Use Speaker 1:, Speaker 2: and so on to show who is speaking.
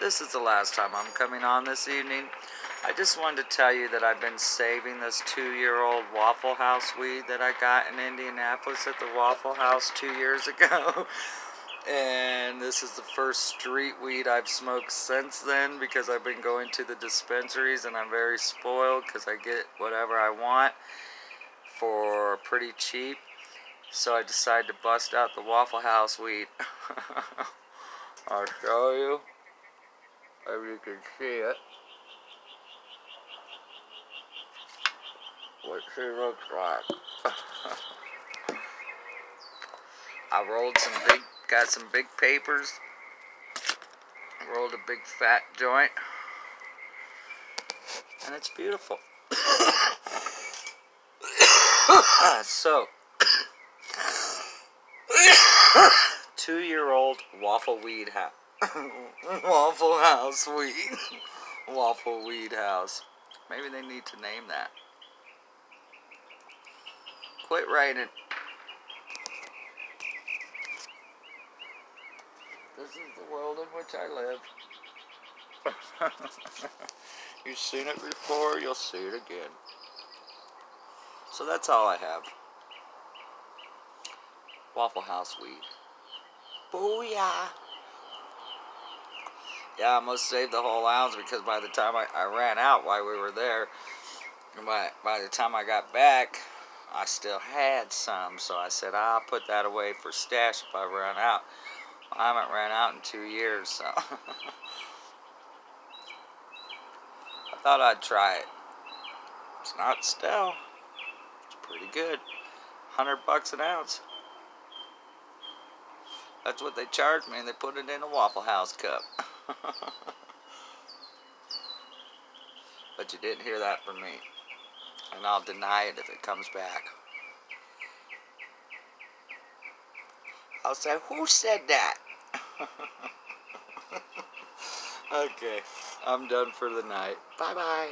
Speaker 1: This is the last time I'm coming on this evening. I just wanted to tell you that I've been saving this two-year-old Waffle House weed that I got in Indianapolis at the Waffle House two years ago. and this is the first street weed I've smoked since then because I've been going to the dispensaries and I'm very spoiled because I get whatever I want for pretty cheap. So I decided to bust out the Waffle House weed. I'll show you if you can see it. What she looks like. I rolled some big, got some big papers. Rolled a big fat joint. And it's beautiful. so, two-year-old waffle weed house. waffle house weed. waffle weed house. Maybe they need to name that. Quit writing. This is the world in which I live. You've seen it before, you'll see it again. So that's all I have. Waffle House weed. Booyah! Yeah, I almost saved the whole ounce because by the time I, I ran out while we were there, by, by the time I got back, I still had some. So I said, I'll put that away for stash if I run out. I haven't ran out in two years, so. I thought I'd try it. It's not stale. It's pretty good. 100 bucks an ounce. That's what they charged me, and they put it in a Waffle House cup. but you didn't hear that from me. And I'll deny it if it comes back. I'll say, who said that? okay, I'm done for the night. Bye-bye.